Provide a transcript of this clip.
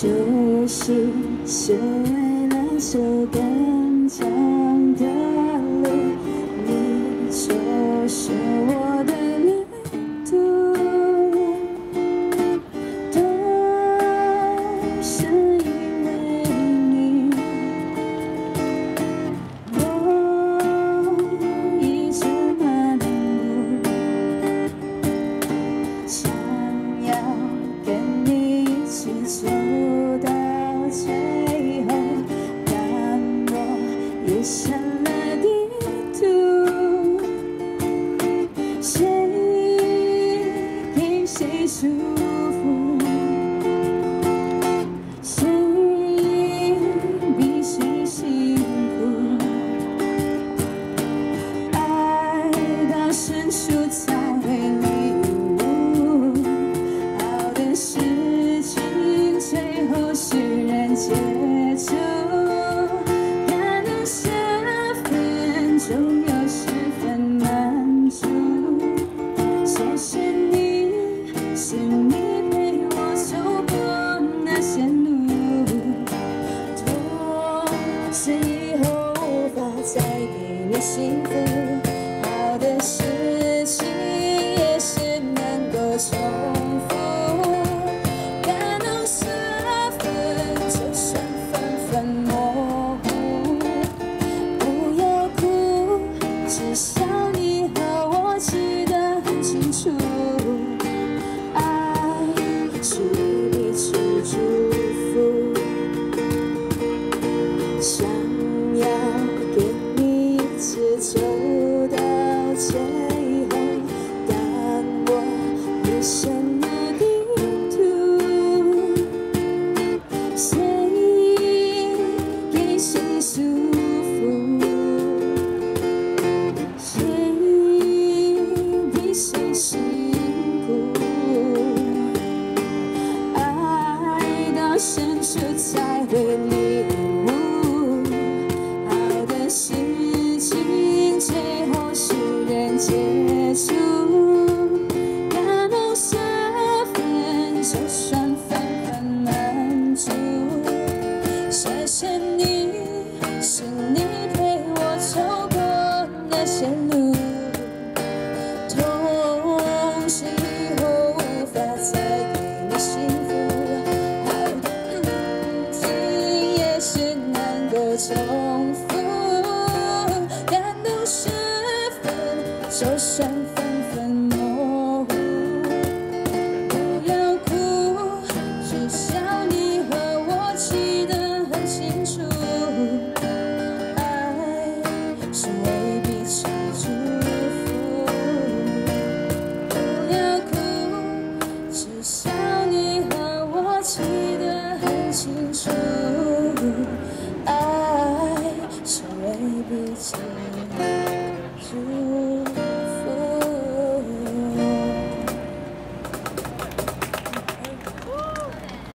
就是谁来修改？下了地图谁给谁束缚谁比谁辛苦爱到深处才会领悟好的事情最后是人结束幸福。被领悟，好的事情最后是人结束。重复，感动时分，就算分分模糊。不要哭，至少你和我记得很清楚。爱是为彼此祝福。不要哭，至少你和我记得很清楚。the sun.